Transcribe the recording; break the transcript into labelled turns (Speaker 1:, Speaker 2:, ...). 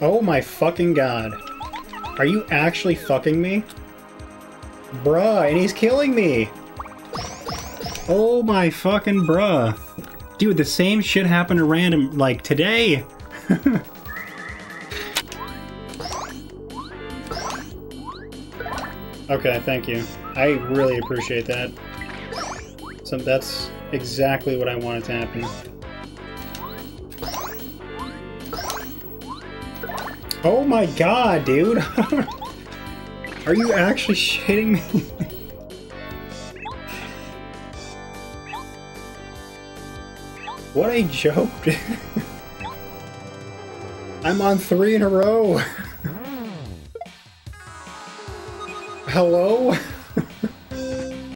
Speaker 1: Oh my fucking god. Are you actually fucking me? Bruh, and he's killing me! Oh my fucking bruh. Dude, the same shit happened to random, like, today! okay, thank you. I really appreciate that. So that's exactly what I wanted to happen. Oh my god, dude! Are you actually shitting me? what a joke! I'm on three in a row! Hello?